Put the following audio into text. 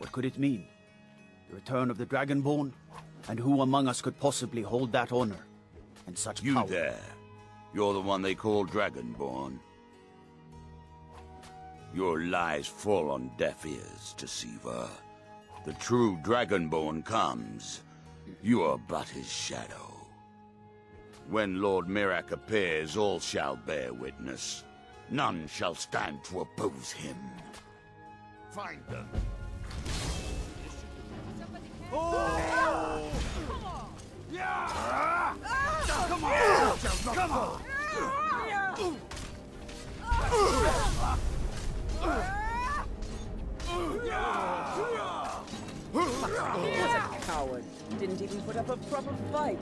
What could it mean? The return of the Dragonborn? And who among us could possibly hold that honor? And such You power? there. You're the one they call Dragonborn. Your lies fall on deaf ears, Deceiver. The true Dragonborn comes. You are but his shadow. When Lord Miraak appears, all shall bear witness. None shall stand to oppose him. Find them. He was a coward. Didn't even put up a proper fight.